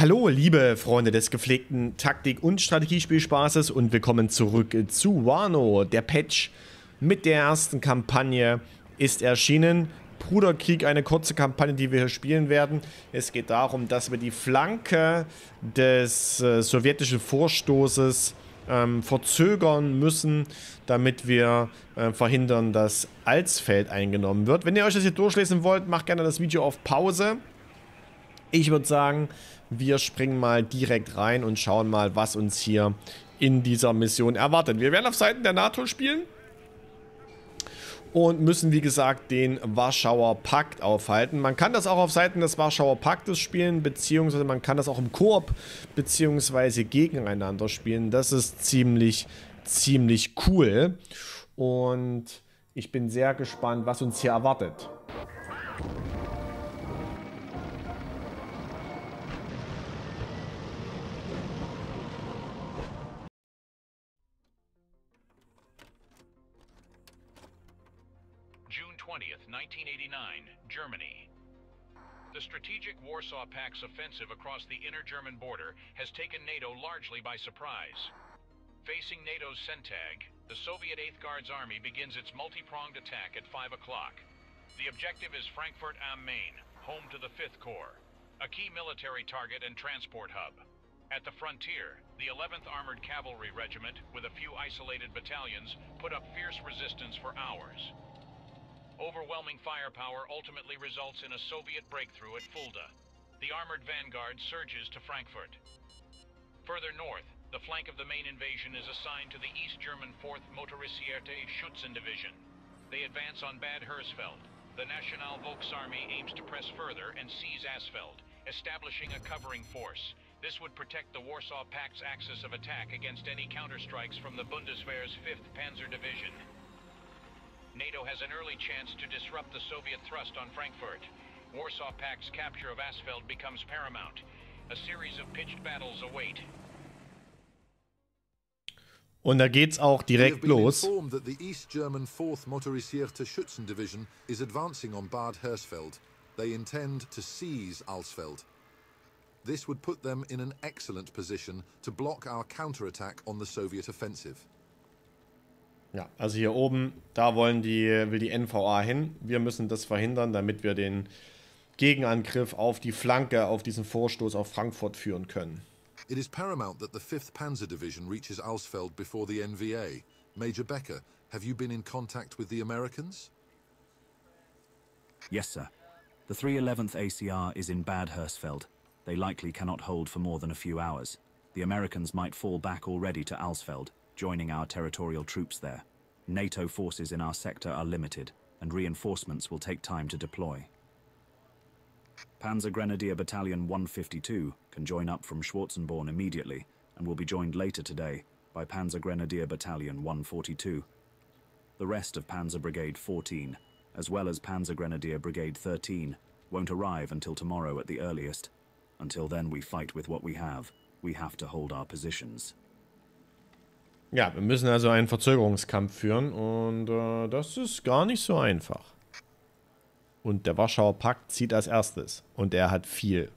Hallo, liebe Freunde des gepflegten Taktik- und Strategiespielspaßes und willkommen zurück zu Wano. Der Patch mit der ersten Kampagne ist erschienen. Bruderkrieg, eine kurze Kampagne, die wir hier spielen werden. Es geht darum, dass wir die Flanke des äh, sowjetischen Vorstoßes ähm, verzögern müssen, damit wir äh, verhindern, dass Alsfeld eingenommen wird. Wenn ihr euch das hier durchlesen wollt, macht gerne das Video auf Pause. Ich würde sagen, wir springen mal direkt rein und schauen mal, was uns hier in dieser Mission erwartet. Wir werden auf Seiten der NATO spielen und müssen, wie gesagt, den Warschauer Pakt aufhalten. Man kann das auch auf Seiten des Warschauer Paktes spielen, beziehungsweise man kann das auch im Koop, beziehungsweise gegeneinander spielen. Das ist ziemlich, ziemlich cool. Und ich bin sehr gespannt, was uns hier erwartet. 1989, Germany. The strategic Warsaw Pact's offensive across the inner German border has taken NATO largely by surprise. Facing NATO's CENTAG, the Soviet 8th Guards Army begins its multi-pronged attack at 5 o'clock. The objective is Frankfurt am Main, home to the 5th Corps, a key military target and transport hub. At the frontier, the 11th Armored Cavalry Regiment, with a few isolated battalions, put up fierce resistance for hours. Overwhelming firepower ultimately results in a Soviet breakthrough at Fulda. The armored vanguard surges to Frankfurt. Further north, the flank of the main invasion is assigned to the East German 4th Motorisierte Schutzen Division. They advance on Bad Hersfeld. The National Volksarmee aims to press further and seize Asfeld, establishing a covering force. This would protect the Warsaw Pact's axis of attack against any counterstrikes from the Bundeswehr's 5th Panzer Division. NATO has an early chance to disrupt the Soviet thrust on Frankfurt. Warsaw Pact's capture of Asfeld becomes paramount. A series of pitched battles await. Und da geht's auch direkt los. informed that the East German 4th Motorisierte Schützen Division is advancing on Bad Hersfeld. They intend to seize Alsfeld. This would put them in an excellent position to block our counterattack on the Soviet offensive. Ja, also hier oben, da wollen die, will die NVA hin. Wir müssen das verhindern, damit wir den Gegenangriff auf die Flanke, auf diesen Vorstoß auf Frankfurt führen können. It is paramount that the 5th Panzer Division reaches Alsfeld before the NVA. Major Becker, have you been in contact with the Americans? Yes, sir. The 311th ACR is in Bad Hersfeld. They likely cannot hold for more than a few hours. The Americans might fall back already to Alsfeld, joining our territorial troops there. NATO forces in our sector are limited, and reinforcements will take time to deploy. Panzer Grenadier Battalion 152 can join up from Schwarzenborn immediately and will be joined later today by Panzer Grenadier Battalion 142. The rest of Panzer Brigade 14, as well as Panzer Grenadier Brigade 13, won't arrive until tomorrow at the earliest. Until then, we fight with what we have. We have to hold our positions. Ja, wir müssen also einen Verzögerungskampf führen und äh, das ist gar nicht so einfach. Und der Warschauer Pakt zieht als erstes und er hat viel.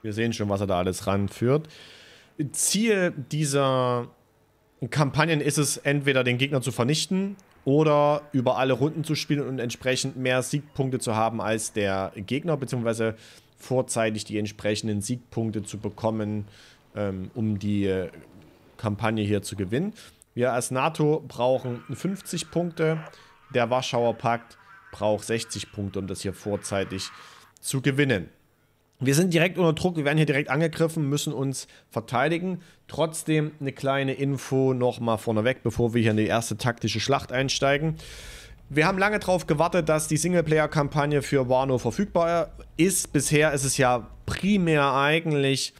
Wir sehen schon, was er da alles ranführt. Ziel dieser Kampagnen ist es, entweder den Gegner zu vernichten oder über alle Runden zu spielen und entsprechend mehr Siegpunkte zu haben als der Gegner, beziehungsweise vorzeitig die entsprechenden Siegpunkte zu bekommen, ähm, um die äh, Kampagne hier zu gewinnen. Wir als NATO brauchen 50 Punkte, der Warschauer Pakt braucht 60 Punkte, um das hier vorzeitig zu gewinnen. Wir sind direkt unter Druck, wir werden hier direkt angegriffen, müssen uns verteidigen. Trotzdem eine kleine Info nochmal vorneweg, bevor wir hier in die erste taktische Schlacht einsteigen. Wir haben lange darauf gewartet, dass die Singleplayer-Kampagne für Wano verfügbar ist. Bisher ist es ja primär eigentlich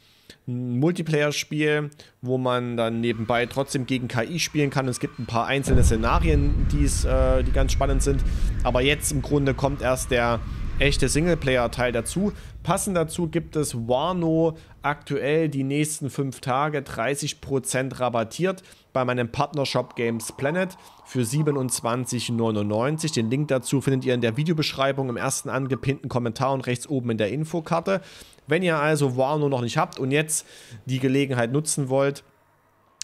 ein Multiplayer-Spiel, wo man dann nebenbei trotzdem gegen KI spielen kann. Es gibt ein paar einzelne Szenarien, äh, die ganz spannend sind. Aber jetzt im Grunde kommt erst der echte Singleplayer-Teil dazu. Passend dazu gibt es Warno aktuell die nächsten 5 Tage 30% rabattiert bei meinem Partnershop Games Planet für 27,99. Den Link dazu findet ihr in der Videobeschreibung im ersten angepinnten Kommentar und rechts oben in der Infokarte. Wenn ihr also Warno noch nicht habt und jetzt die Gelegenheit nutzen wollt,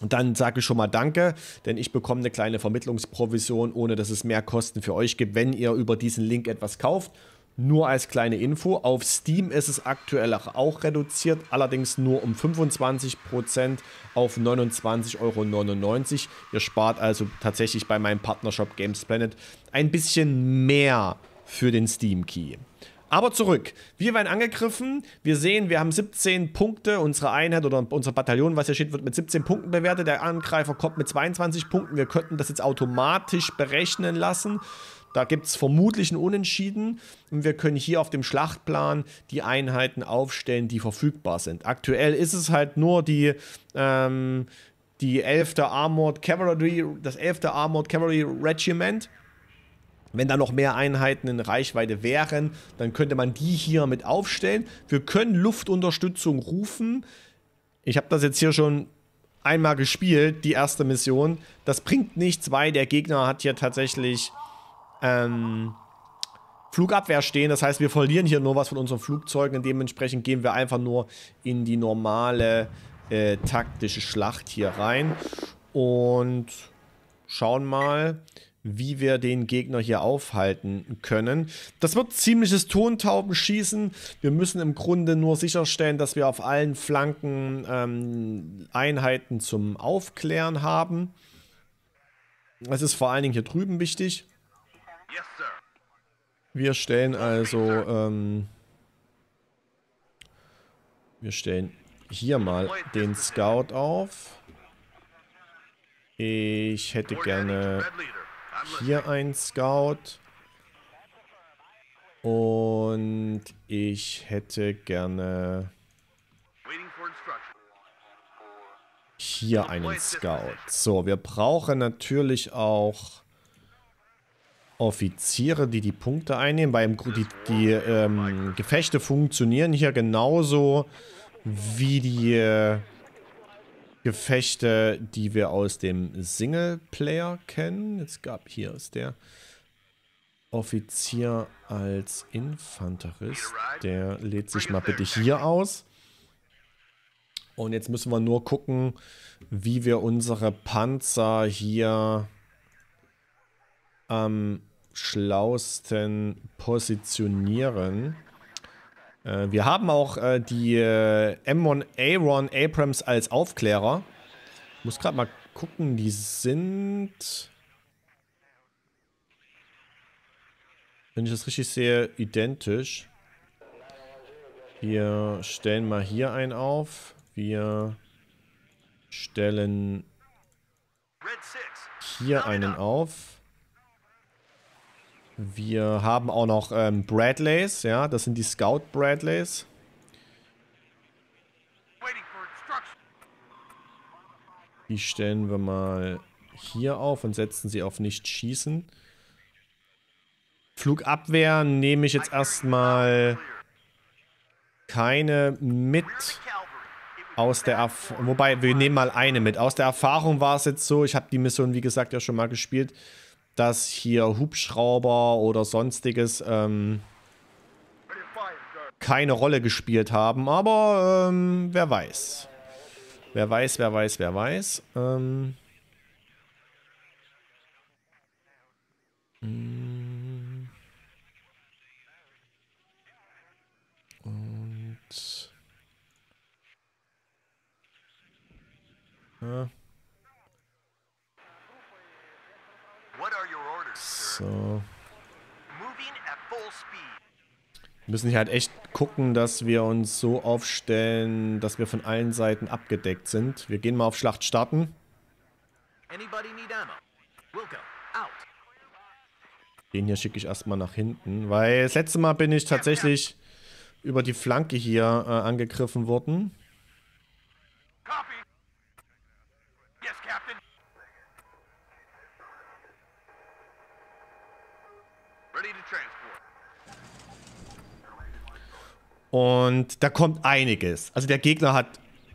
dann sage ich schon mal Danke, denn ich bekomme eine kleine Vermittlungsprovision, ohne dass es mehr Kosten für euch gibt, wenn ihr über diesen Link etwas kauft. Nur als kleine Info, auf Steam ist es aktuell auch reduziert, allerdings nur um 25% auf 29,99 Euro. Ihr spart also tatsächlich bei meinem Partnershop Games Planet ein bisschen mehr für den Steam Key. Aber zurück. Wir werden angegriffen. Wir sehen, wir haben 17 Punkte. Unsere Einheit oder unser Bataillon, was hier steht, wird mit 17 Punkten bewertet. Der Angreifer kommt mit 22 Punkten. Wir könnten das jetzt automatisch berechnen lassen. Da gibt es vermutlich ein Unentschieden. Und wir können hier auf dem Schlachtplan die Einheiten aufstellen, die verfügbar sind. Aktuell ist es halt nur die, ähm, die 11. Armored Cavalry, das 11. Armored Cavalry Regiment. Wenn da noch mehr Einheiten in Reichweite wären, dann könnte man die hier mit aufstellen. Wir können Luftunterstützung rufen. Ich habe das jetzt hier schon einmal gespielt, die erste Mission. Das bringt nichts, weil der Gegner hat hier tatsächlich ähm, Flugabwehr stehen. Das heißt, wir verlieren hier nur was von unseren Flugzeugen und dementsprechend gehen wir einfach nur in die normale äh, taktische Schlacht hier rein und schauen mal, wie wir den Gegner hier aufhalten können. Das wird ziemliches Tontaubenschießen. Wir müssen im Grunde nur sicherstellen, dass wir auf allen Flanken ähm, Einheiten zum Aufklären haben. Das ist vor allen Dingen hier drüben wichtig. Wir stellen also, ähm, wir stellen hier mal den Scout auf. Ich hätte gerne hier ein Scout. Und ich hätte gerne hier einen Scout. So, wir brauchen natürlich auch Offiziere, die die Punkte einnehmen. Weil die, die ähm, Gefechte funktionieren hier genauso wie die äh, Gefechte, die wir aus dem Singleplayer kennen. Jetzt gab hier ist der Offizier als Infanterist. Der lädt sich mal bitte hier aus. Und jetzt müssen wir nur gucken, wie wir unsere Panzer hier am schlausten positionieren. Äh, wir haben auch äh, die äh, M1 Aaron Abrams als Aufklärer. Ich muss gerade mal gucken, die sind... Wenn ich das richtig sehe, identisch. Wir stellen mal hier einen auf. Wir stellen hier einen auf. Wir haben auch noch ähm, Bradleys, ja, das sind die Scout Bradleys. Die stellen wir mal hier auf und setzen sie auf nicht schießen. Flugabwehr nehme ich jetzt erstmal keine mit aus der Erf wobei wir nehmen mal eine mit. Aus der Erfahrung war es jetzt so, ich habe die Mission wie gesagt ja schon mal gespielt dass hier Hubschrauber oder sonstiges ähm, keine Rolle gespielt haben. Aber ähm, wer weiß. Wer weiß, wer weiß, wer weiß. Ähm, mm. und ja. So. Wir müssen hier halt echt gucken, dass wir uns so aufstellen, dass wir von allen Seiten abgedeckt sind. Wir gehen mal auf Schlacht starten. Den hier schicke ich erstmal nach hinten, weil das letzte Mal bin ich tatsächlich über die Flanke hier äh, angegriffen worden. Und da kommt einiges. Also der Gegner hat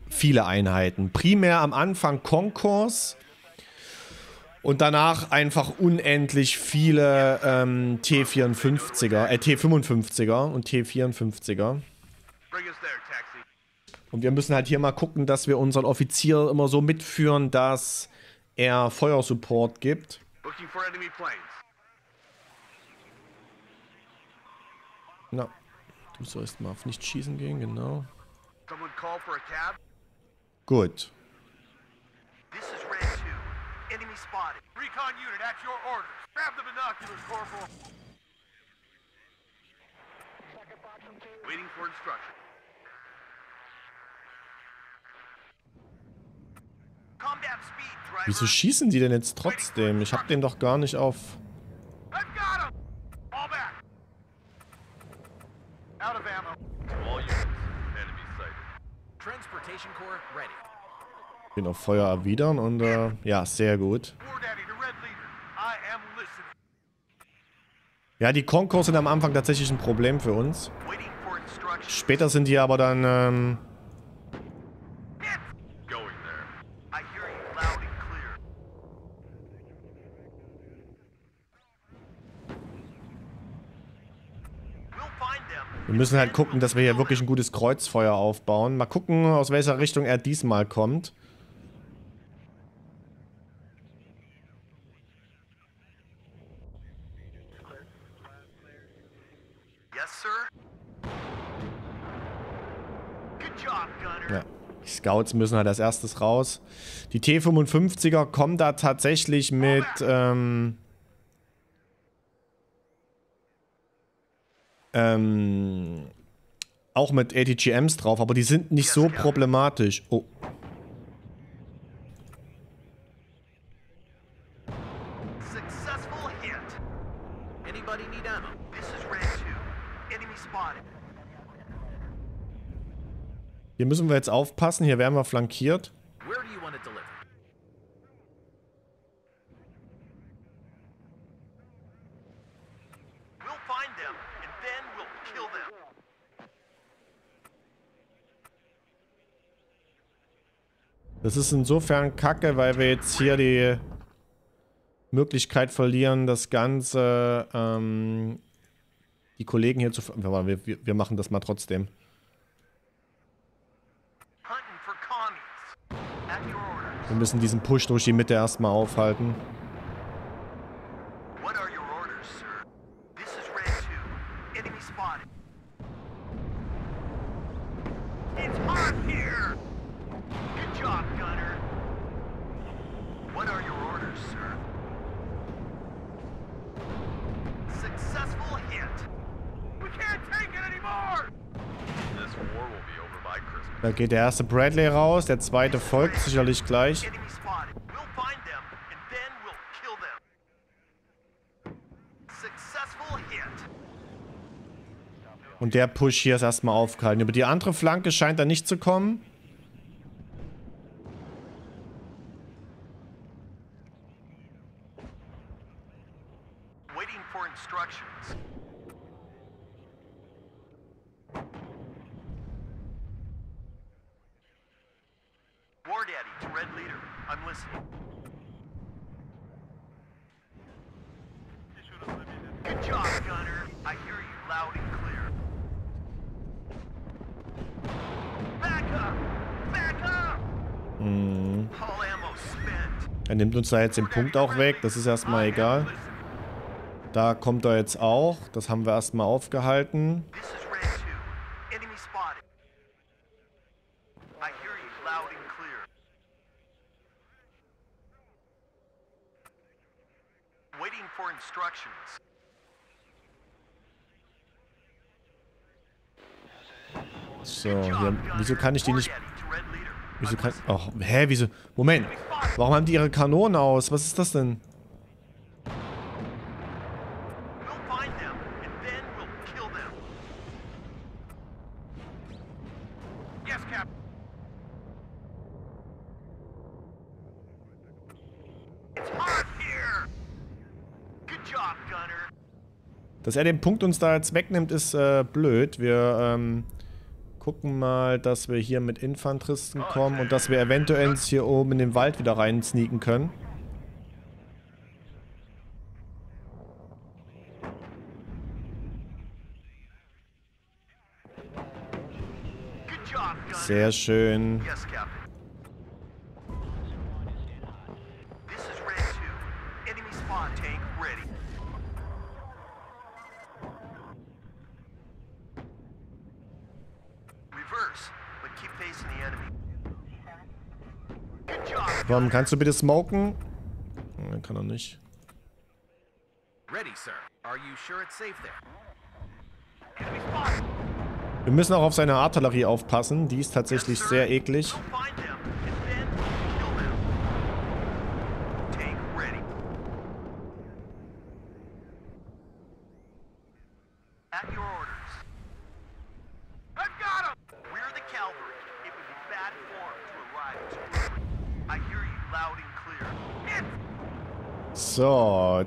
viele Einheiten. Primär am Anfang Konkurs. Und danach einfach unendlich viele ähm, T54er, äh, T55er und T54er. Und wir müssen halt hier mal gucken, dass wir unseren Offizier immer so mitführen, dass er Feuersupport gibt. Na, du sollst mal auf nicht schießen gehen, genau. Gut. This is Red 2. Enemy spotted. Recon unit at your orders. Grab the binoculars, Corporal. Waiting for instruction. Wieso schießen die denn jetzt trotzdem? Ich hab den doch gar nicht auf... Den auf Feuer erwidern und äh, ja, sehr gut. Ja, die Konkurs sind am Anfang tatsächlich ein Problem für uns. Später sind die aber dann ähm, Wir müssen halt gucken, dass wir hier wirklich ein gutes Kreuzfeuer aufbauen. Mal gucken, aus welcher Richtung er diesmal kommt. Ja, die Scouts müssen halt als erstes raus. Die T-55er kommen da tatsächlich mit... Ähm, ähm, auch mit ATGMs drauf, aber die sind nicht so problematisch. Oh. Hier müssen wir jetzt aufpassen, hier werden wir flankiert. Das ist insofern kacke, weil wir jetzt hier die Möglichkeit verlieren, das Ganze, ähm, die Kollegen hier zu... Wir, wir, wir machen das mal trotzdem. Wir müssen diesen Push durch die Mitte erstmal aufhalten. Geht der erste Bradley raus, der zweite folgt sicherlich gleich. Und der Push hier ist erstmal aufgehalten. Über die andere Flanke scheint er nicht zu kommen. Uns da jetzt den Punkt auch weg. Das ist erstmal egal. Da kommt er jetzt auch. Das haben wir erstmal aufgehalten. So, hier, wieso kann ich die nicht... Wieso kann... Oh, hä, wieso... Moment. Warum haben die ihre Kanonen aus? Was ist das denn? Dass er den Punkt uns da jetzt wegnimmt, ist äh, blöd. Wir ähm, gucken mal, dass wir hier mit Infanteristen kommen und dass wir eventuell hier oben in den Wald wieder rein sneaken können. Sehr schön. Yes, Warum kannst du bitte smoken? Hm, kann er nicht. Ready, sir. Are you sure it's safe there? Enemy spawn. Wir müssen auch auf seine Artillerie aufpassen. Die ist tatsächlich sehr eklig.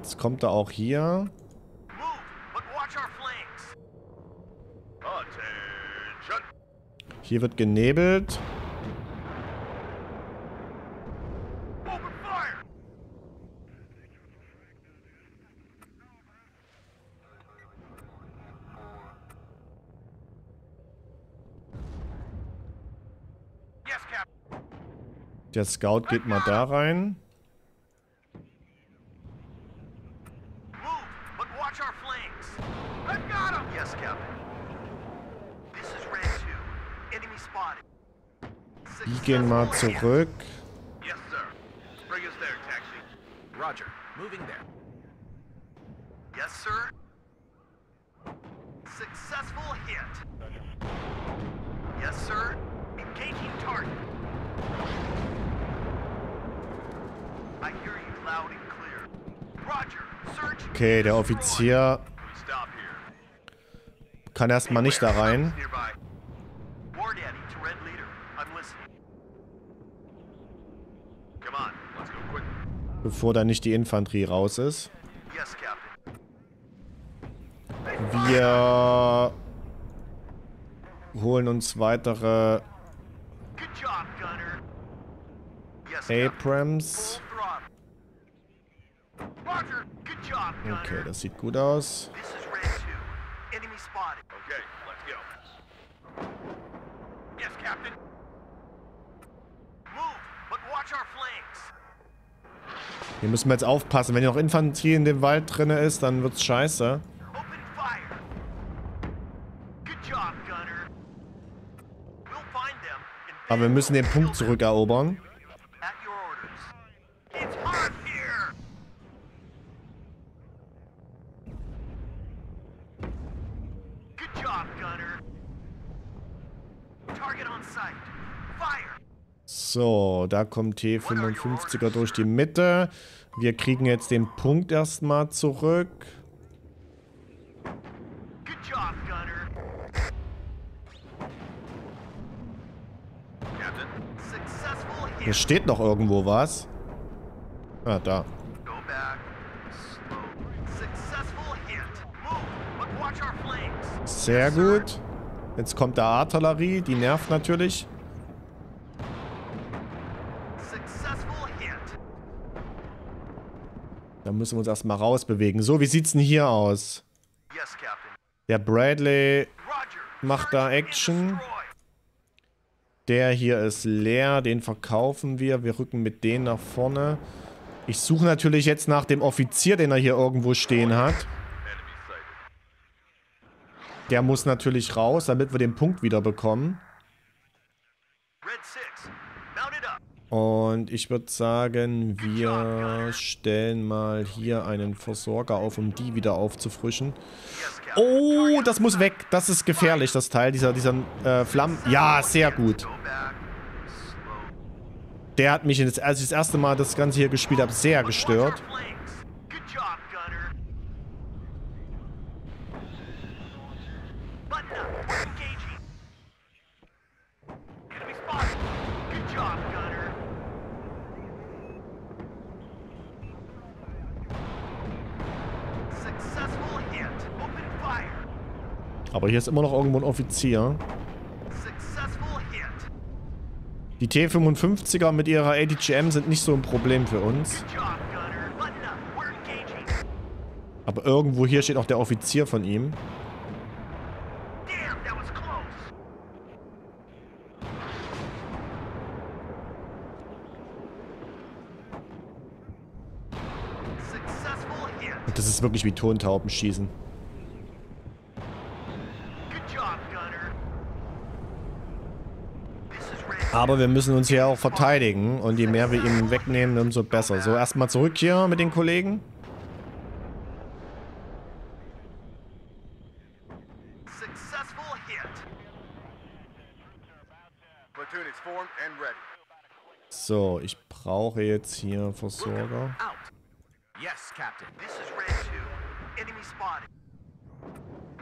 Jetzt kommt er auch hier. Hier wird genebelt. Der Scout geht mal da rein. Clear. Roger. Search. Okay, der. Offizier kann erstmal nicht da rein. Bevor da nicht die Infanterie raus ist. Wir holen uns weitere. Abrams. Okay, das sieht gut aus. Hier müssen wir jetzt aufpassen. Wenn hier noch Infanterie in dem Wald drin ist, dann wird's scheiße. Aber wir müssen den Punkt zurückerobern. At your orders. So, da kommt T55er durch die Mitte. Wir kriegen jetzt den Punkt erstmal zurück. Hier steht noch irgendwo was. Ah, da. Sehr gut. Jetzt kommt da Artillerie. Die nervt natürlich. Müssen wir uns erstmal rausbewegen. So, wie sieht's denn hier aus? Der Bradley. Macht da Action. der hier ist leer. Den verkaufen wir. Wir rücken mit denen nach vorne. Ich suche natürlich jetzt nach dem Offizier, den er hier irgendwo stehen hat. Der muss natürlich raus, damit wir den Punkt wieder bekommen. Red 6. Und ich würde sagen, wir stellen mal hier einen Versorger auf, um die wieder aufzufrischen. Oh, das muss weg. Das ist gefährlich, das Teil. Dieser, dieser äh, Flammen... Ja, sehr gut. Der hat mich, als ich das erste Mal das Ganze hier gespielt habe, sehr gestört. Aber hier ist immer noch irgendwo ein Offizier. Die T55er mit ihrer ADGM sind nicht so ein Problem für uns. Aber irgendwo hier steht auch der Offizier von ihm. Damn, that was close. Successful hit. Und das ist wirklich wie Tontauben schießen. Aber wir müssen uns hier auch verteidigen. Und je mehr wir ihm wegnehmen, umso besser. So, erstmal zurück hier mit den Kollegen. Successful hit. Platoon is formed and ready. So, ich brauche jetzt hier Versorger. Out. Yes, Captain. This is Red 2. Enemy spotted.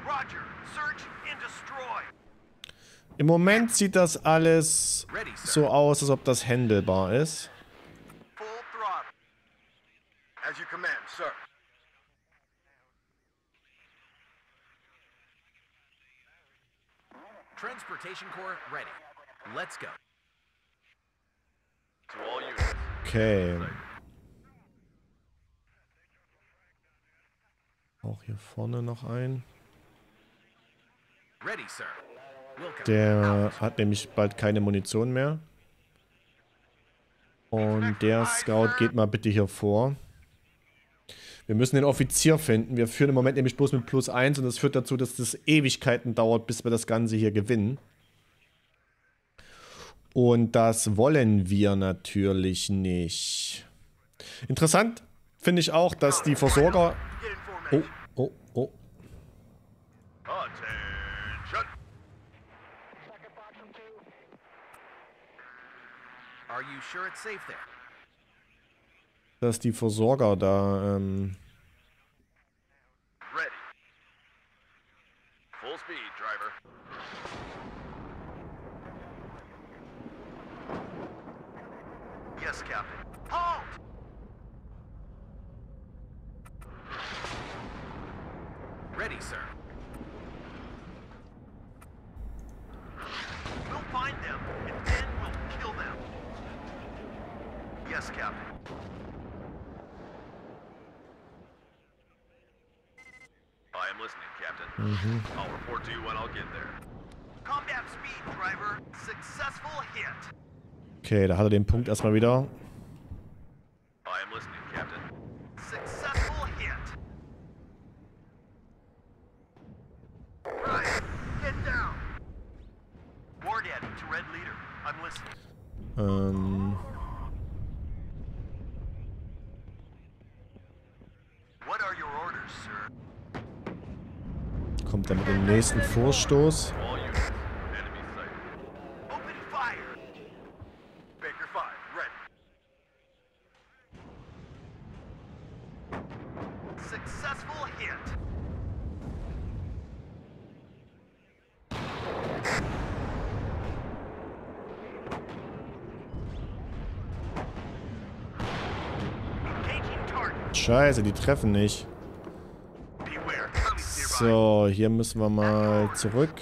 Roger. Search and destroy. Im Moment sieht das alles Ready, so aus, als ob das handelbar ist. Full throttle. As you command, sir. Transportation Corps ready. Let's go. To all units. Okay. Auch hier vorne noch ein. Der hat nämlich bald keine Munition mehr. Und der Scout geht mal bitte hier vor. Wir müssen den Offizier finden. Wir führen im Moment nämlich bloß mit plus 1 und das führt dazu, dass das Ewigkeiten dauert, bis wir das Ganze hier gewinnen. Und das wollen wir natürlich nicht. Interessant finde ich auch, dass die Versorger... Oh, oh, oh. Attention. Are you sure it's safe there? Dass die Versorger da... Ähm, Ready. Full speed, driver. Yes, Captain. Halt! Ready, sir. We'll find them, and then we'll kill them. Yes, Captain. I am listening, Captain. I'll report to you when I'll get there. Combat speed, driver. Successful hit. okay, da hat er den Punkt erstmal wieder. Ähm, kommt er mit dem nächsten Vorstoß. Scheiße, die treffen nicht. So, hier müssen wir mal zurück.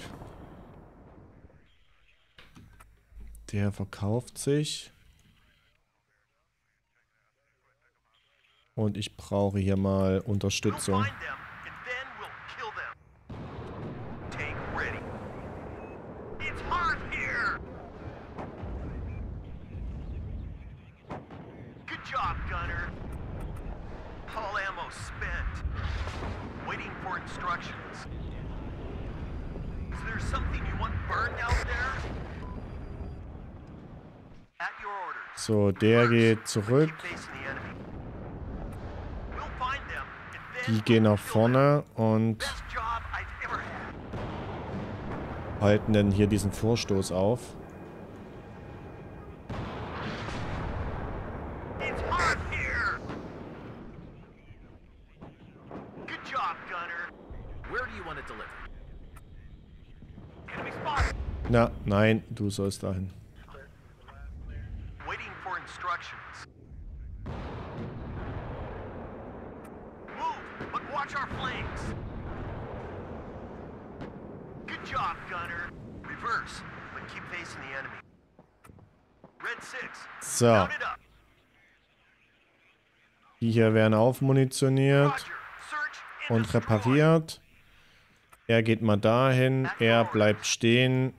Der verkauft sich. Und ich brauche hier mal Unterstützung. Der geht zurück. Die gehen nach vorne und halten dann hier diesen Vorstoß auf. Na, nein, du sollst dahin. So, die hier werden aufmunitioniert und repariert. Er geht mal dahin. Er bleibt stehen.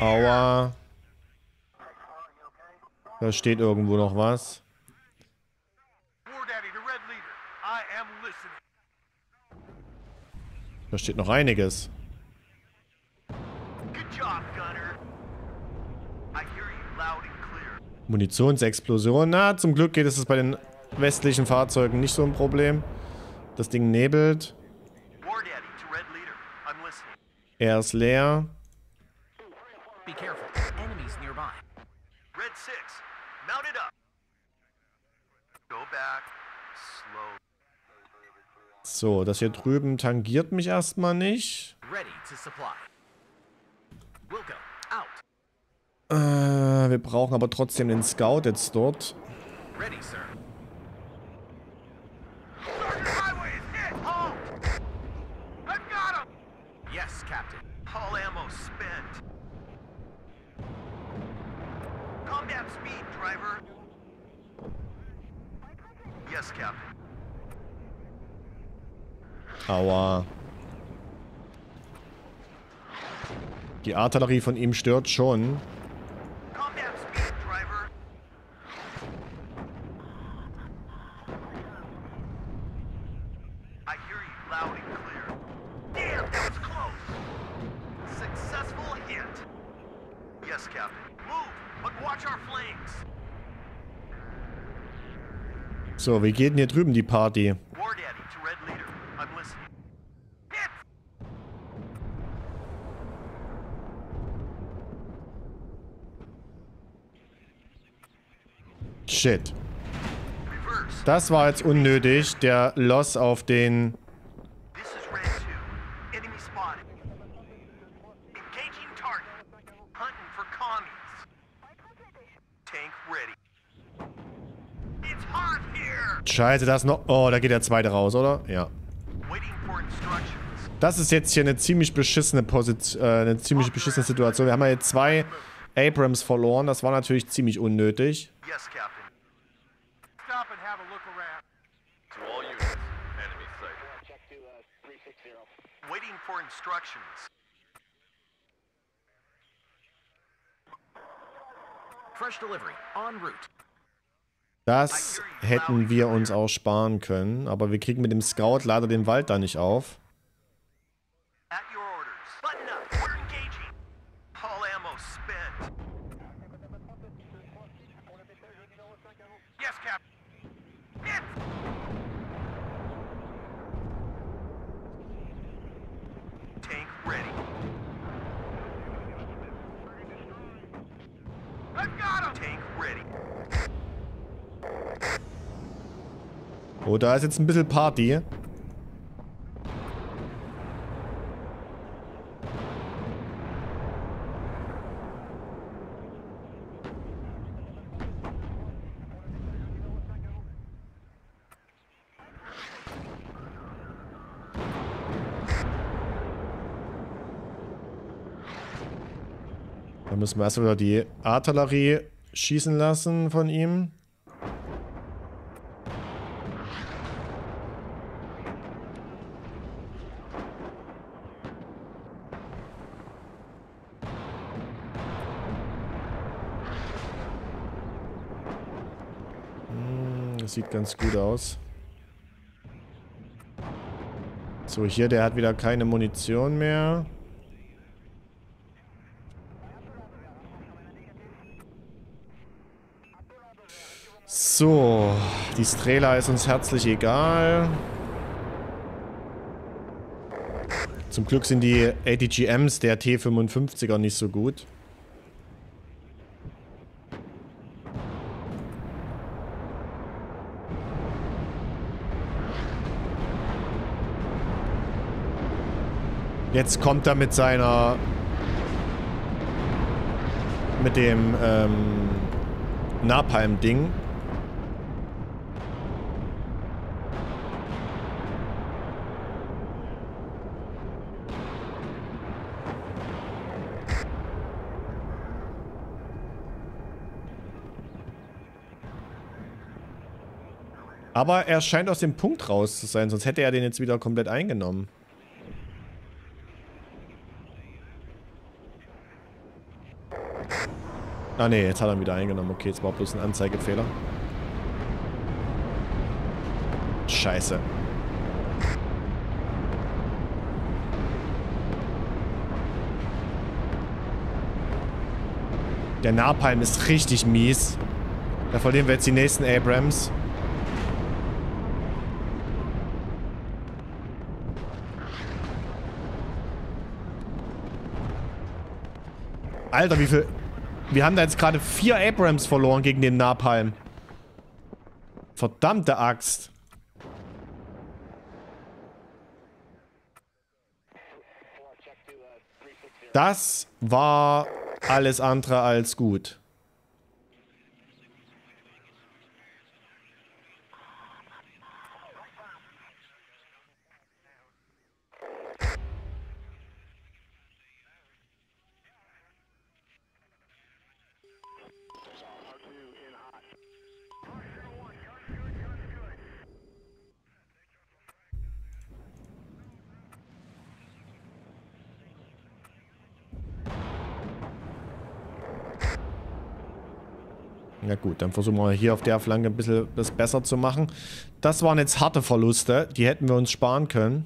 Aua. Da steht irgendwo noch was. Da steht noch einiges. Munitionsexplosion. Na, zum Glück geht es bei den westlichen Fahrzeugen nicht so ein Problem. Das Ding nebelt. Er ist leer. Be careful. Enemies nearby. Red 6, mount it up. Go back. Slow. So, das hier drüben tangiert mich erstmal nicht. Ready to supply. Wilco, out. Äh, wir brauchen aber trotzdem den Scout jetzt dort. Ready, sir. Aua. Die Artillerie von ihm stört schon. So, wie geht denn hier drüben die Party? Shit. Das war jetzt unnötig, der Loss auf den... Scheiße, das noch... Oh, da geht der zweite raus, oder? Ja. Das ist jetzt hier eine ziemlich beschissene Position, äh, eine ziemlich beschissene Situation. Wir haben ja jetzt zwei Abrams verloren. Das war natürlich ziemlich unnötig. Yes, Captain. Stop and have a look around. To all units. Enemy sighted. Waiting for instructions. Fresh delivery. En route. Das hätten wir uns auch sparen können. Aber wir kriegen mit dem Scout leider den Wald da nicht auf. Oh, da ist jetzt ein bisschen Party. Da müssen wir erst wieder die Artillerie schießen lassen von ihm. Das sieht ganz gut aus. So, hier, der hat wieder keine Munition mehr. So, die Strela ist uns herzlich egal. Zum Glück sind die ATGMs der T55er nicht so gut. Jetzt kommt er mit seiner... Mit dem, ähm, Napalm-Ding. Aber er scheint aus dem Punkt raus zu sein, sonst hätte er den jetzt wieder komplett eingenommen. Ah ne, jetzt hat er ihn wieder eingenommen. Okay, jetzt war bloß ein Anzeigefehler. Scheiße. Der Napalm ist richtig mies. Da verlieren wir jetzt die nächsten Abrams. Alter, wie viel... Wir haben da jetzt gerade vier Abrams verloren gegen den Napalm. Verdammte Axt. Das war alles andere als gut. Ja gut, dann versuchen wir hier auf der Flanke ein bisschen das besser zu machen. Das waren jetzt harte Verluste. Die hätten wir uns sparen können.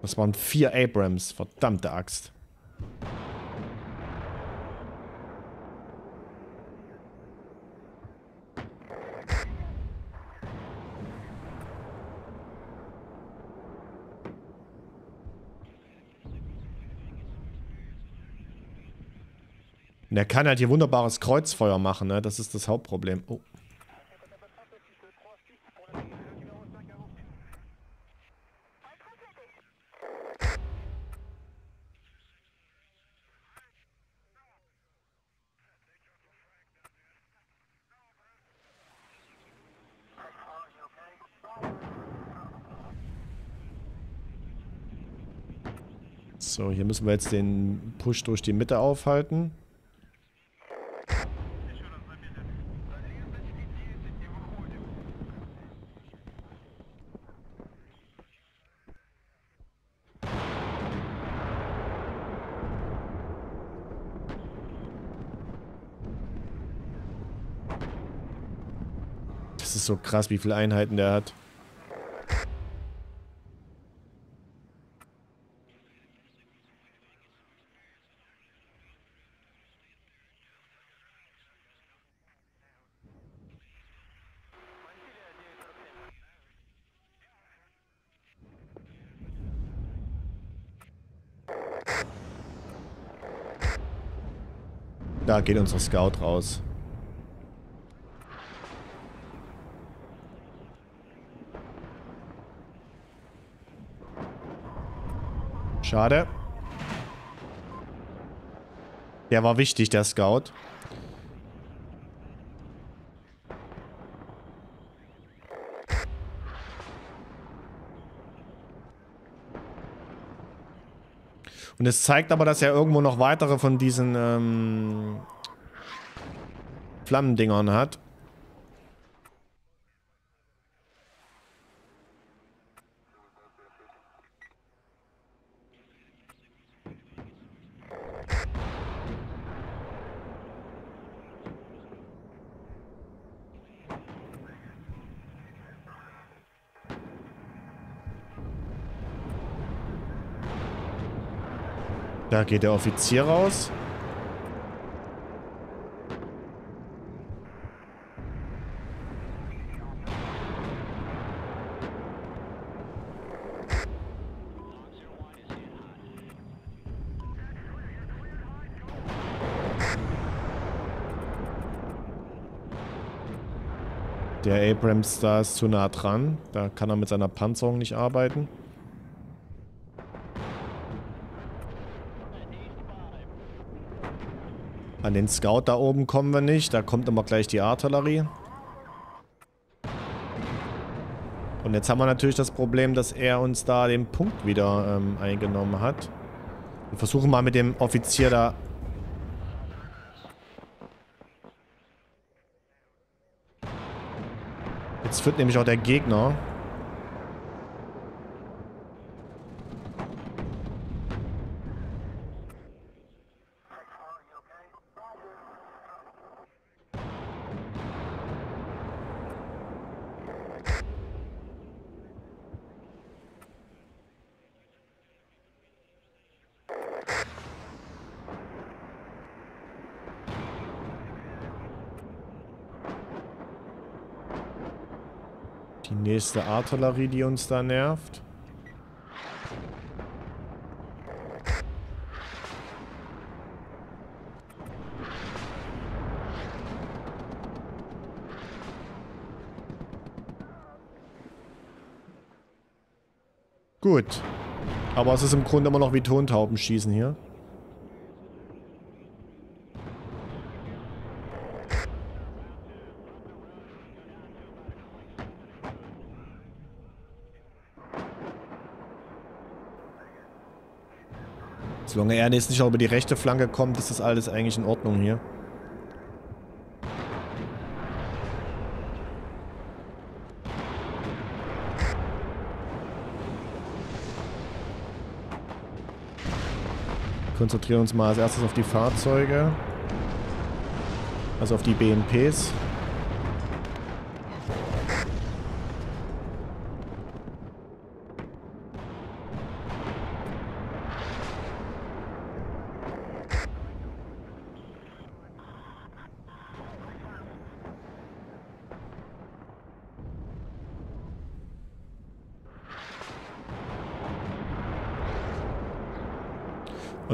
Das waren vier Abrams. Verdammte Axt. Und er kann halt hier wunderbares Kreuzfeuer machen, ne? Das ist das Hauptproblem. Oh. So, hier müssen wir jetzt den Push durch die Mitte aufhalten. Ist so krass, wie viele Einheiten der hat. Da geht unser Scout raus. Schade. Der war wichtig, der Scout. Und es zeigt aber, dass er irgendwo noch weitere von diesen ähm, Flammendingern hat. Da geht der Offizier raus. Der Abrams da ist zu nah dran. Da kann er mit seiner Panzerung nicht arbeiten. An den Scout da oben kommen wir nicht. Da kommt immer gleich die Artillerie. Und jetzt haben wir natürlich das Problem, dass er uns da den Punkt wieder ähm, eingenommen hat. Wir versuchen mal mit dem Offizier da... Jetzt führt nämlich auch der Gegner. Nächste Artillerie, die uns da nervt. Gut. Aber es ist im Grunde immer noch wie Tontauben schießen hier. Solange er jetzt nicht auch über die rechte Flanke kommt, ist das alles eigentlich in Ordnung hier. Konzentrieren uns mal als erstes auf die Fahrzeuge. Also auf die BMPs.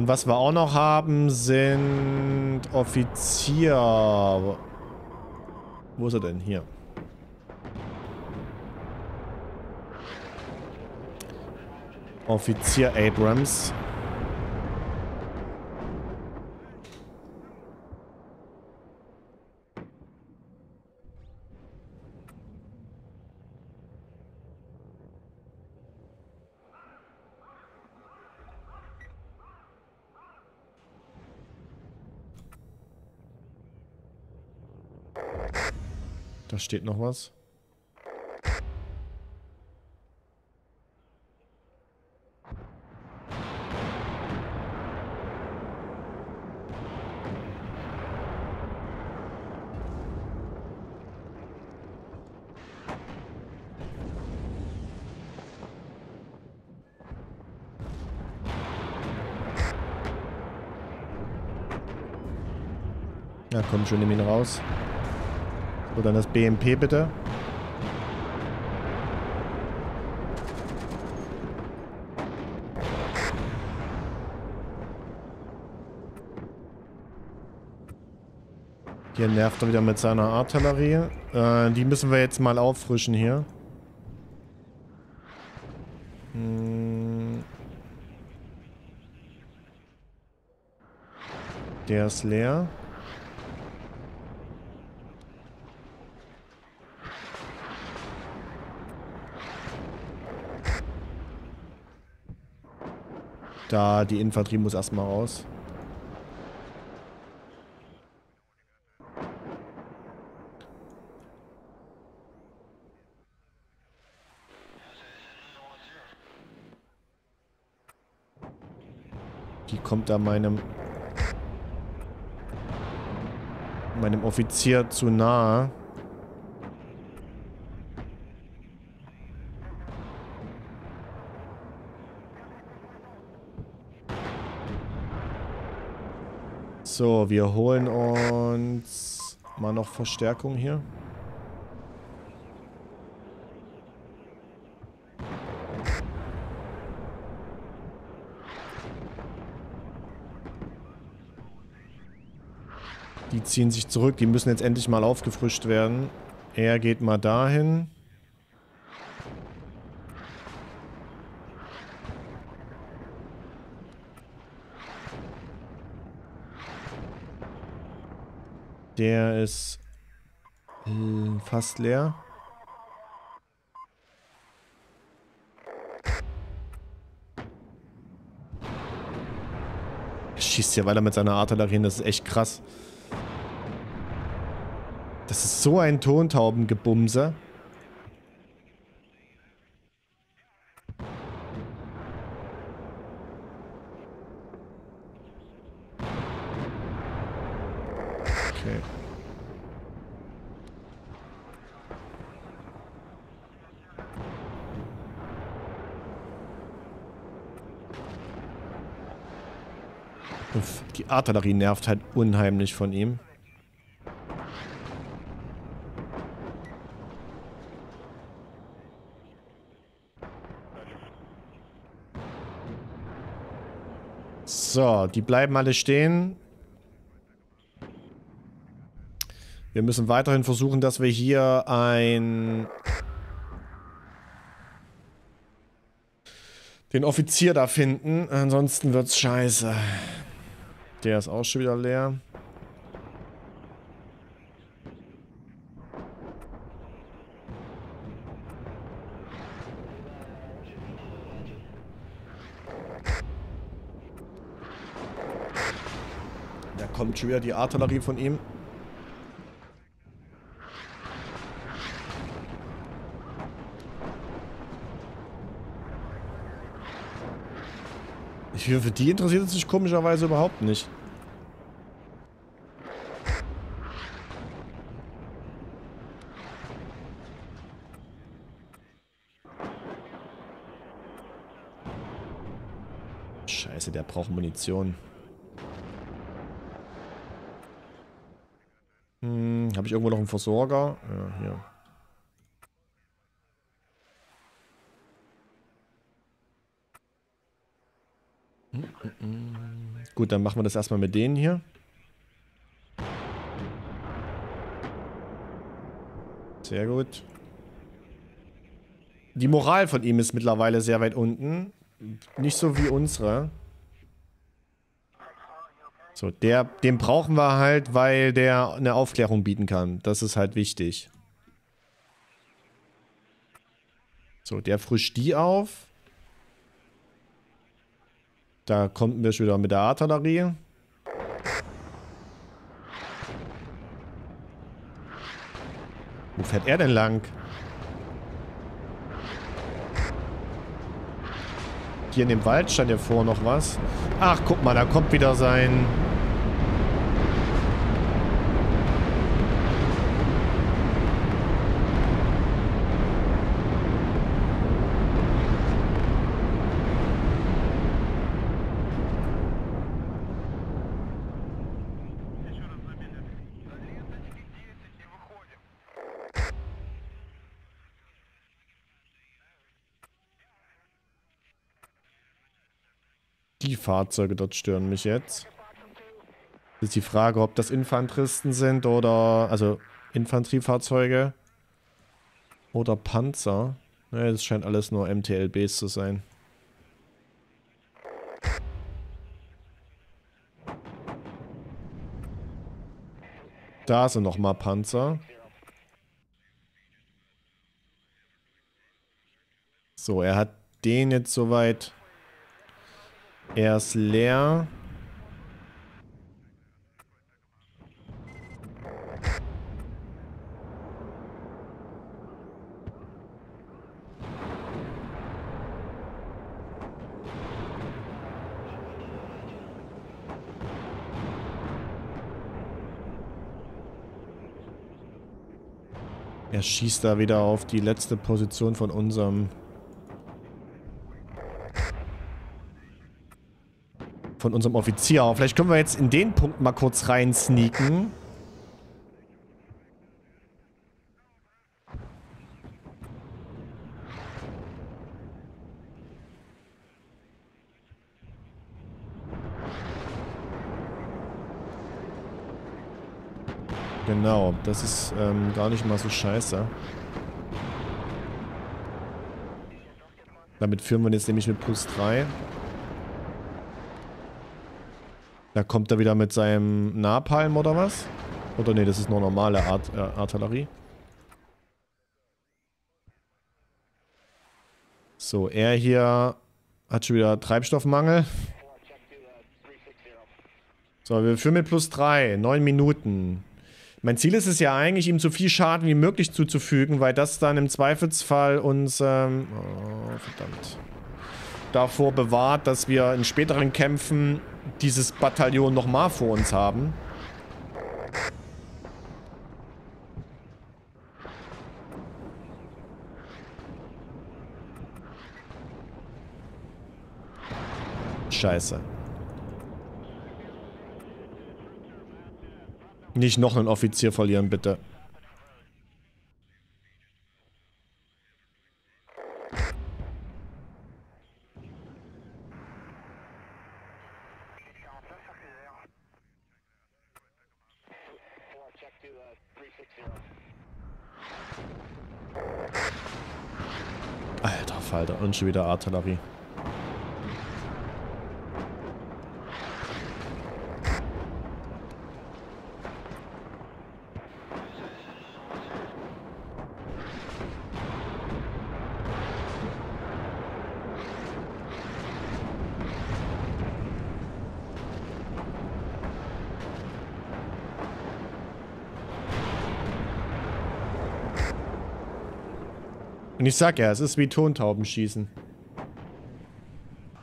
Was wir auch noch haben, sind Offizier. Wo ist er denn? Hier. Offizier Abrams. Da steht noch was. Ja, komm schon, nimm ihn raus. So, dann das BMP bitte. Hier nervt er wieder mit seiner Artillerie. Äh, die müssen wir jetzt mal auffrischen hier. Hm. Der ist leer. Da, die Infanterie muss erstmal raus. Die kommt da meinem meinem Offizier zu nahe. So, wir holen uns mal noch Verstärkung hier. Die ziehen sich zurück. Die müssen jetzt endlich mal aufgefrischt werden. Er geht mal dahin. Der ist äh, fast leer. Er schießt hier weiter mit seiner Artillerie, das ist echt krass. Das ist so ein Tontaubengebumse. Okay. Uff, Artillerie nervt halt unheimlich von ihm. So, die bleiben alle stehen. Wir müssen weiterhin versuchen, dass wir hier ein... den Offizier da finden. Ansonsten wird's scheiße. Der ist auch schon wieder leer. Da kommt schon wieder die Artillerie von ihm. Finde, für die interessiert es sich komischerweise überhaupt nicht. Scheiße, der braucht Munition. Hm, habe ich irgendwo noch einen Versorger? Ja, hier. Hm, hm, hm. Gut, dann machen wir das erstmal mit denen hier. Sehr gut. Die Moral von ihm ist mittlerweile sehr weit unten. Nicht so wie unsere. So, der, den brauchen wir halt, weil der eine Aufklärung bieten kann. Das ist halt wichtig. So, der frischt die auf. Da kommen wir schon wieder mit der Artillerie. Wo fährt er denn lang? Hier in dem Wald stand ja vor noch was. Ach, guck mal, da kommt wieder sein... Fahrzeuge dort stören mich jetzt. Ist die Frage, ob das Infanteristen sind oder... Also, Infanteriefahrzeuge. Oder Panzer. Ne, das scheint alles nur MTLBs zu sein. Da sind nochmal Panzer. So, er hat den jetzt soweit er ist leer. Er schießt da wieder auf die letzte Position von unserem von unserem Offizier. Vielleicht können wir jetzt in den Punkt mal kurz rein sneaken. Genau, das ist ähm, gar nicht mal so scheiße. Damit führen wir jetzt nämlich mit plus 3. Da kommt er wieder mit seinem Napalm oder was? Oder nee, das ist nur normale Art, äh, Artillerie. So, er hier hat schon wieder Treibstoffmangel. So, wir führen mit plus 3. 9 Minuten. Mein Ziel ist es ja eigentlich, ihm so viel Schaden wie möglich zuzufügen, weil das dann im Zweifelsfall uns... Ähm, oh, verdammt davor bewahrt, dass wir in späteren Kämpfen dieses Bataillon nochmal vor uns haben. Scheiße. Nicht noch einen Offizier verlieren, bitte. Schon wieder Artillerie. Ich sag ja, es ist wie Tontaubenschießen.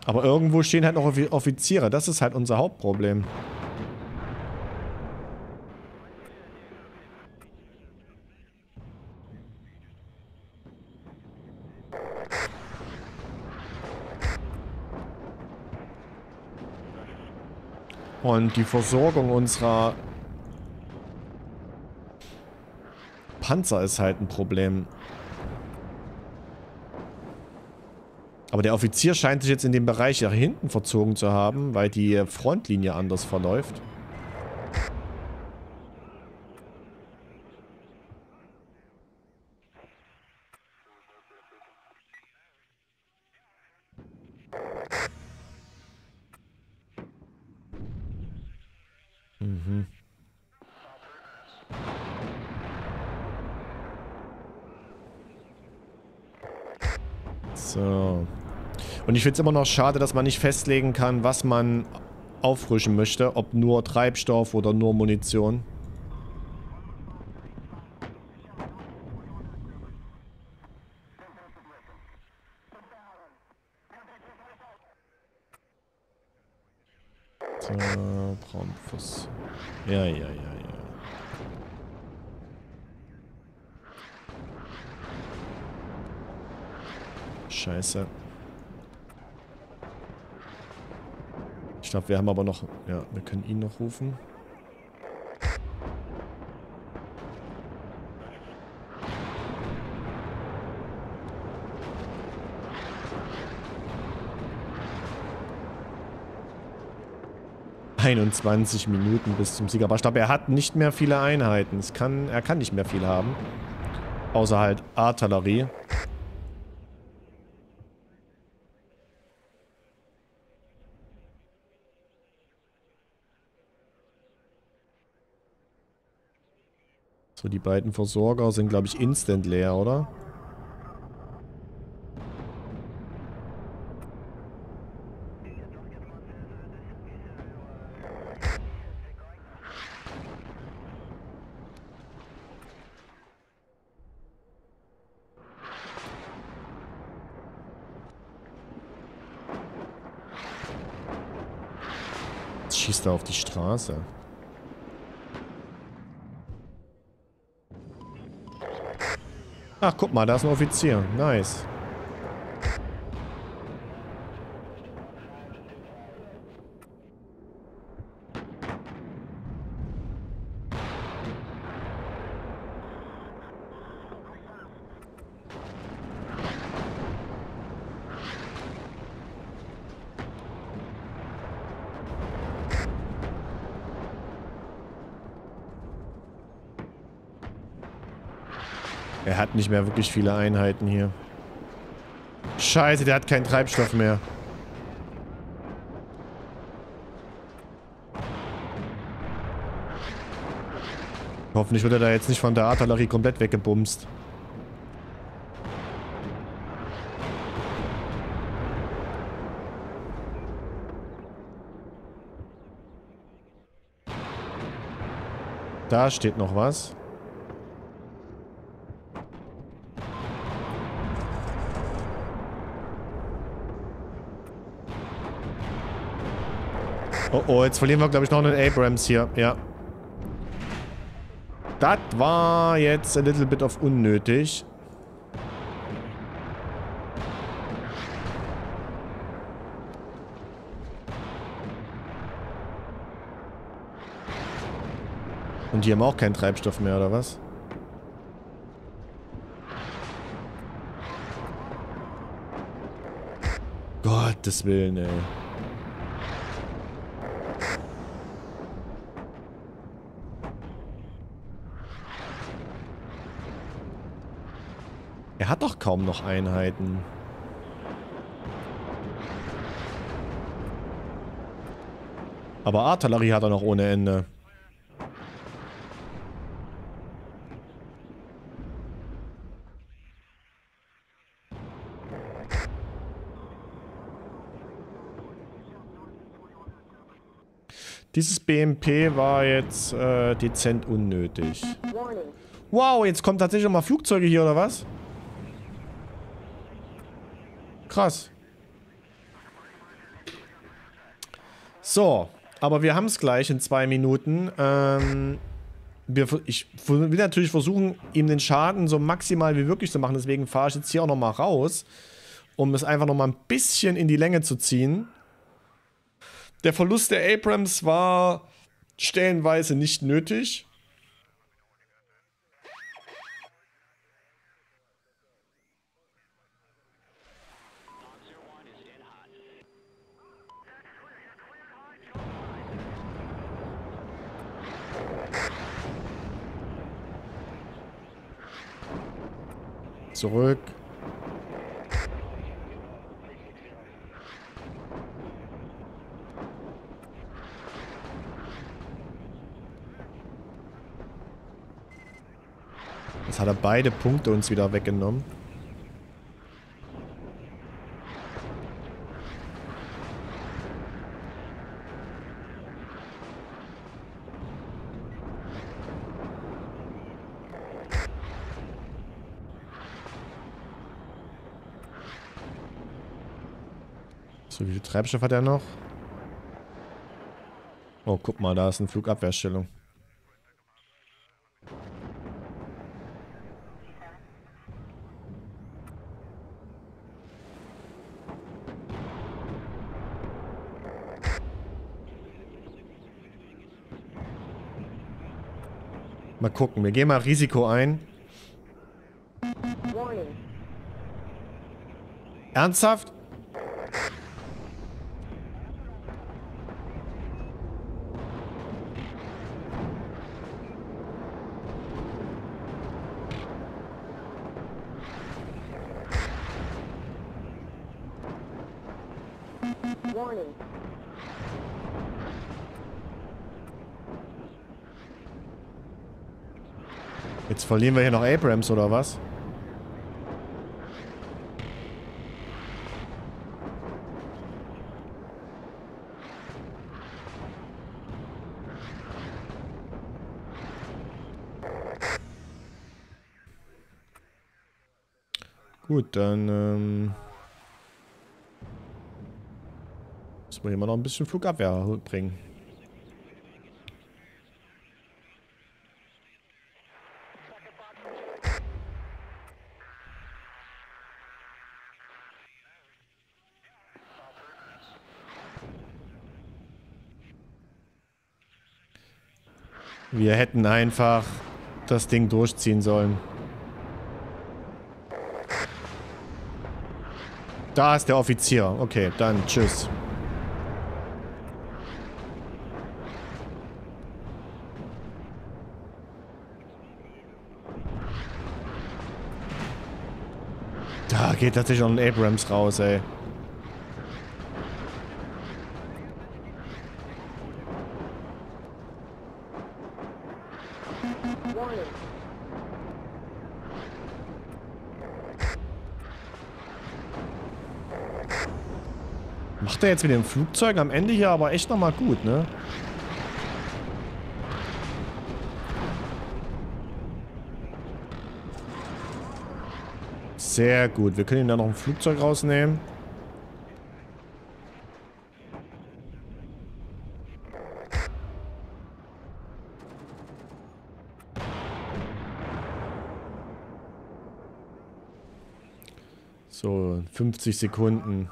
Aber irgendwo stehen halt noch Offiziere. Das ist halt unser Hauptproblem. Und die Versorgung unserer Panzer ist halt ein Problem. Aber der Offizier scheint sich jetzt in dem Bereich nach hinten verzogen zu haben, weil die Frontlinie anders verläuft. Mhm. So. Und ich finde es immer noch schade, dass man nicht festlegen kann, was man auffrischen möchte. Ob nur Treibstoff oder nur Munition. So, Braunfuß. Ja, ja, ja, ja. Scheiße. Glaube, wir haben aber noch... Ja, wir können ihn noch rufen. ...21 Minuten bis zum Sieg. Aber ich glaube, er hat nicht mehr viele Einheiten. Es kann, er kann nicht mehr viel haben. Außer halt Artillerie. So, die beiden Versorger sind, glaube ich, instant leer, oder? Schießt er auf die Straße. Ach, guck mal, da ist ein Offizier. Nice. Nicht mehr wirklich viele Einheiten hier. Scheiße, der hat keinen Treibstoff mehr. Hoffentlich wird er da jetzt nicht von der Artillerie komplett weggebumst. Da steht noch was. Oh oh, jetzt verlieren wir, glaube ich, noch einen Abrams hier. Ja. Das war jetzt ein little bit of unnötig. Und die haben auch keinen Treibstoff mehr, oder was? Gottes Willen, ey. Er hat doch kaum noch Einheiten. Aber Artillerie hat er noch ohne Ende. Dieses BMP war jetzt äh, dezent unnötig. Wow, jetzt kommen tatsächlich nochmal Flugzeuge hier, oder was? Krass. So, aber wir haben es gleich in zwei Minuten. Ähm, wir, ich will natürlich versuchen, ihm den Schaden so maximal wie möglich zu machen. Deswegen fahre ich jetzt hier auch nochmal raus, um es einfach nochmal ein bisschen in die Länge zu ziehen. Der Verlust der Abrams war stellenweise nicht nötig. Zurück. Jetzt hat er beide Punkte uns wieder weggenommen. So, wie viel Treibstoff hat er noch? Oh, guck mal, da ist eine Flugabwehrstellung. Mal gucken, wir gehen mal Risiko ein. Ernsthaft? Jetzt verlieren wir hier noch Abrams, oder was? Gut, dann ähm, müssen wir hier mal noch ein bisschen Flugabwehr bringen. Wir hätten einfach das Ding durchziehen sollen. Da ist der Offizier. Okay, dann tschüss. Da geht tatsächlich noch ein Abrams raus, ey. Macht er jetzt mit dem Flugzeug am Ende hier aber echt nochmal gut, ne? Sehr gut. Wir können ihn da noch ein Flugzeug rausnehmen. So, 50 Sekunden.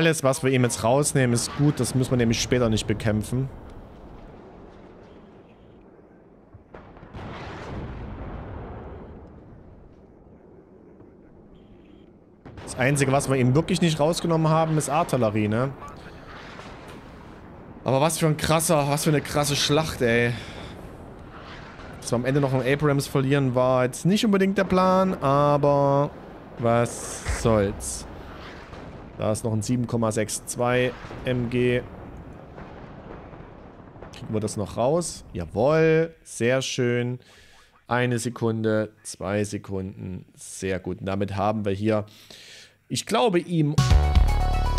Alles, was wir ihm jetzt rausnehmen, ist gut. Das müssen wir nämlich später nicht bekämpfen. Das Einzige, was wir ihm wirklich nicht rausgenommen haben, ist Artillerie, ne? Aber was für ein krasser, was für eine krasse Schlacht, ey. Dass wir am Ende noch einen Abrams verlieren, war jetzt nicht unbedingt der Plan, aber was soll's. Da ist noch ein 7,62 MG. Kriegen wir das noch raus? Jawohl, sehr schön. Eine Sekunde, zwei Sekunden, sehr gut. Und damit haben wir hier, ich glaube, ihm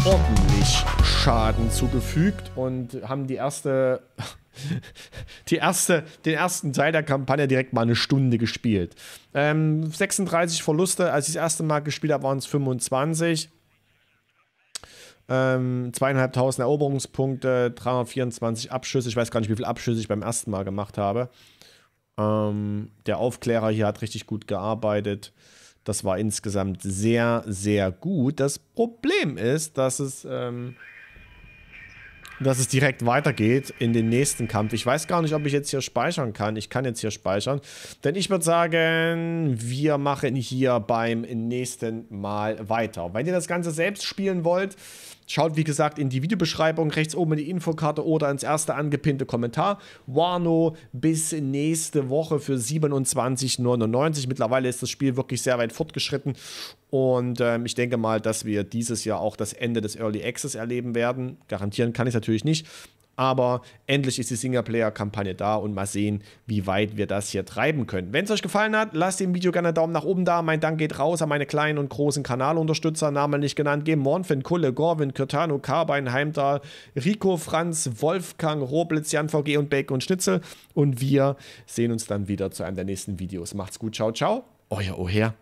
ordentlich Schaden zugefügt und haben die erste, die erste, den ersten Teil der Kampagne direkt mal eine Stunde gespielt. Ähm, 36 Verluste, als ich das erste Mal gespielt habe, waren es 25. Ähm, zweieinhalbtausend Eroberungspunkte, 324 Abschüsse. Ich weiß gar nicht, wie viele Abschüsse ich beim ersten Mal gemacht habe. Ähm, der Aufklärer hier hat richtig gut gearbeitet. Das war insgesamt sehr, sehr gut. Das Problem ist, dass es, ähm, dass es direkt weitergeht in den nächsten Kampf. Ich weiß gar nicht, ob ich jetzt hier speichern kann. Ich kann jetzt hier speichern. Denn ich würde sagen, wir machen hier beim nächsten Mal weiter. Wenn ihr das Ganze selbst spielen wollt, Schaut, wie gesagt, in die Videobeschreibung rechts oben in die Infokarte oder ins erste angepinnte Kommentar. Wano bis nächste Woche für 27,99. Mittlerweile ist das Spiel wirklich sehr weit fortgeschritten und ähm, ich denke mal, dass wir dieses Jahr auch das Ende des Early Access erleben werden. Garantieren kann ich natürlich nicht, aber endlich ist die Singleplayer-Kampagne da und mal sehen, wie weit wir das hier treiben können. Wenn es euch gefallen hat, lasst dem Video gerne einen Daumen nach oben da. Mein Dank geht raus an meine kleinen und großen Kanalunterstützer, namentlich genannt Game Mornfin, Kulle, Gorwin, Kürtano, Carbine, Heimdall, Rico, Franz, Wolfgang, Roblitz, Jan VG und Bacon und Schnitzel. Und wir sehen uns dann wieder zu einem der nächsten Videos. Macht's gut, ciao, ciao. Euer Oher.